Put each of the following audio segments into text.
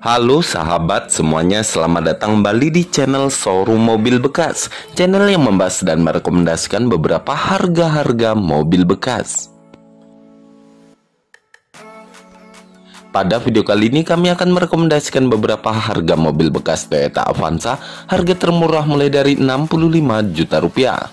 Halo sahabat semuanya, selamat datang kembali di channel Showroom Mobil Bekas. Channel yang membahas dan merekomendasikan beberapa harga-harga mobil bekas. Pada video kali ini kami akan merekomendasikan beberapa harga mobil bekas Toyota Avanza. Harga termurah mulai dari 65 juta rupiah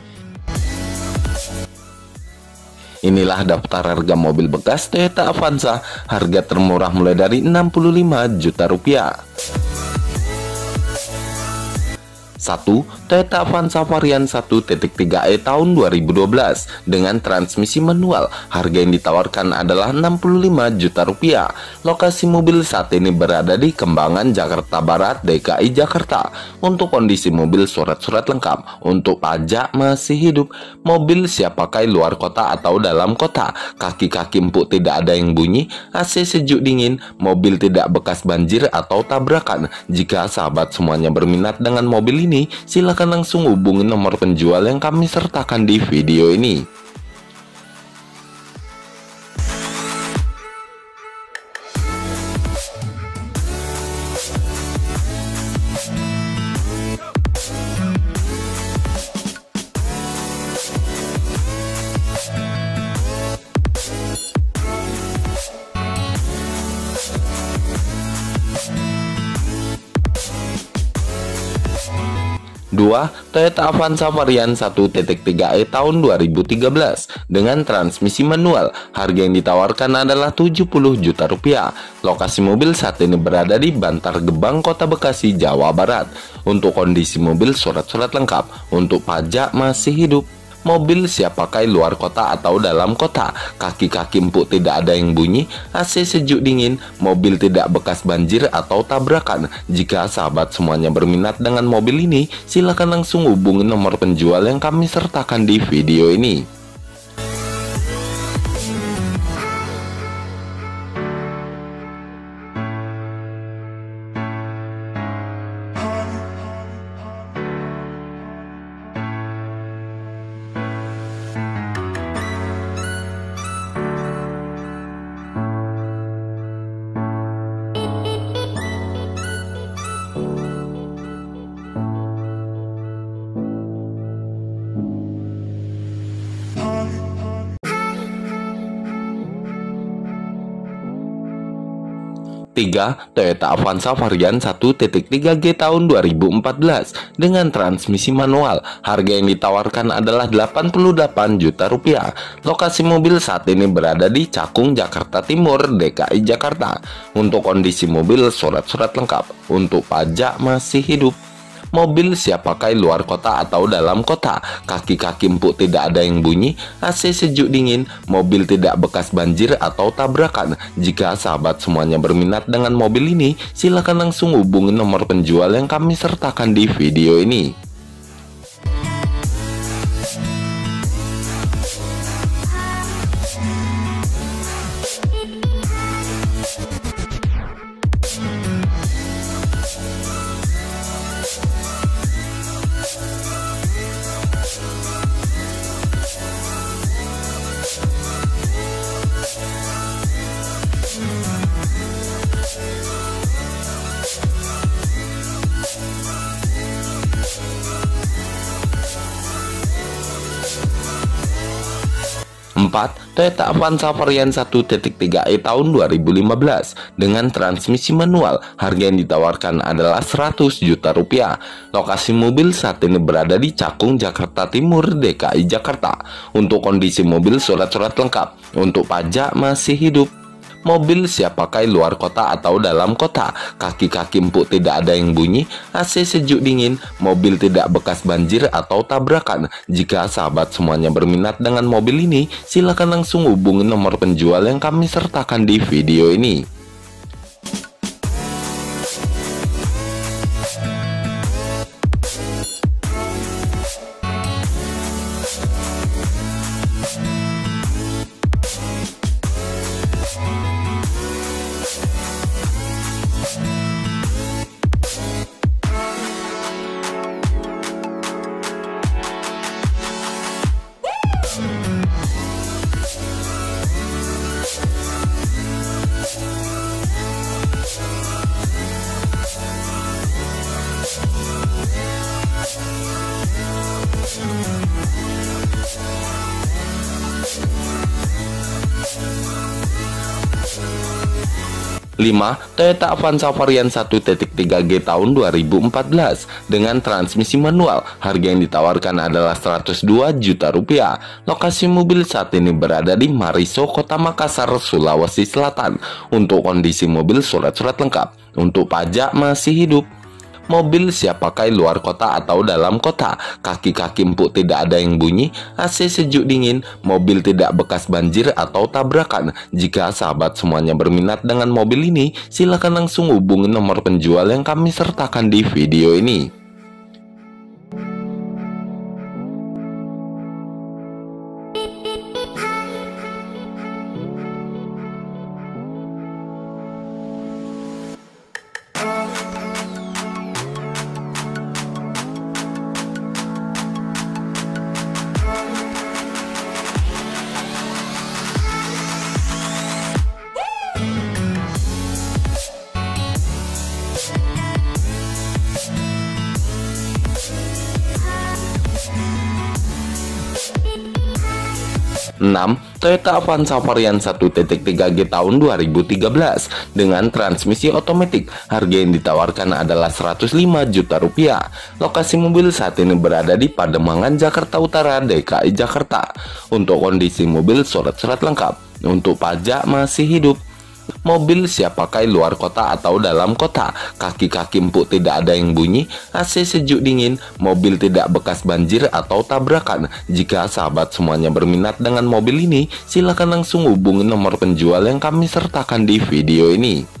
Inilah daftar harga mobil bekas Toyota Avanza, harga termurah mulai dari 65 juta rupiah. 1. Toyota Avanza varian 1.3e tahun 2012 dengan transmisi manual. Harga yang ditawarkan adalah 65 juta rupiah. Lokasi mobil saat ini berada di Kembangan, Jakarta Barat, DKI Jakarta. Untuk kondisi mobil surat-surat lengkap. Untuk pajak masih hidup. Mobil siap pakai luar kota atau dalam kota. Kaki-kaki empuk tidak ada yang bunyi. AC sejuk dingin. Mobil tidak bekas banjir atau tabrakan. Jika sahabat semuanya berminat dengan mobil ini ini, silakan langsung hubungi nomor penjual yang kami sertakan di video ini. 2. Toyota Avanza varian 1.3e tahun 2013 dengan transmisi manual. Harga yang ditawarkan adalah 70 juta rupiah. Lokasi mobil saat ini berada di Bantar Gebang, Kota Bekasi, Jawa Barat. Untuk kondisi mobil surat-surat lengkap, untuk pajak masih hidup mobil siap pakai luar kota atau dalam kota, kaki-kaki empuk tidak ada yang bunyi, AC sejuk dingin, mobil tidak bekas banjir atau tabrakan. Jika sahabat semuanya berminat dengan mobil ini, silakan langsung hubungi nomor penjual yang kami sertakan di video ini. 3. Toyota Avanza varian 1.3G tahun 2014 dengan transmisi manual. Harga yang ditawarkan adalah 88 juta rupiah. Lokasi mobil saat ini berada di Cakung, Jakarta Timur, DKI Jakarta. Untuk kondisi mobil surat-surat lengkap. Untuk pajak masih hidup mobil siap pakai luar kota atau dalam kota, kaki-kaki empuk tidak ada yang bunyi, AC sejuk dingin, mobil tidak bekas banjir atau tabrakan. Jika sahabat semuanya berminat dengan mobil ini, silakan langsung hubungi nomor penjual yang kami sertakan di video ini. 4. Toyota Avanza varian 1.3e tahun 2015 dengan transmisi manual. Harga yang ditawarkan adalah 100 juta rupiah. Lokasi mobil saat ini berada di Cakung, Jakarta Timur, DKI Jakarta. Untuk kondisi mobil surat-surat lengkap. Untuk pajak masih hidup mobil siap pakai luar kota atau dalam kota, kaki-kaki empuk tidak ada yang bunyi, AC sejuk dingin, mobil tidak bekas banjir atau tabrakan. Jika sahabat semuanya berminat dengan mobil ini, silakan langsung hubungi nomor penjual yang kami sertakan di video ini. 5. Toyota Avanza varian 1.3G tahun 2014 dengan transmisi manual. Harga yang ditawarkan adalah 102 juta rupiah. Lokasi mobil saat ini berada di Mariso, Kota Makassar, Sulawesi Selatan. Untuk kondisi mobil surat-surat lengkap. Untuk pajak masih hidup. Mobil siap pakai luar kota atau dalam kota. Kaki-kaki empuk tidak ada yang bunyi, AC sejuk dingin, mobil tidak bekas banjir atau tabrakan. Jika sahabat semuanya berminat dengan mobil ini, silakan langsung hubungi nomor penjual yang kami sertakan di video ini. Enam, Toyota Avanza varian 1.3G tahun 2013 dengan transmisi otomatis. Harga yang ditawarkan adalah 105 juta rupiah. Lokasi mobil saat ini berada di Pademangan, Jakarta Utara, DKI Jakarta. Untuk kondisi mobil surat-surat lengkap. Untuk pajak masih hidup. Mobil siap pakai luar kota atau dalam kota. Kaki-kaki empuk tidak ada yang bunyi, AC sejuk dingin, mobil tidak bekas banjir atau tabrakan. Jika sahabat semuanya berminat dengan mobil ini, silakan langsung hubungi nomor penjual yang kami sertakan di video ini.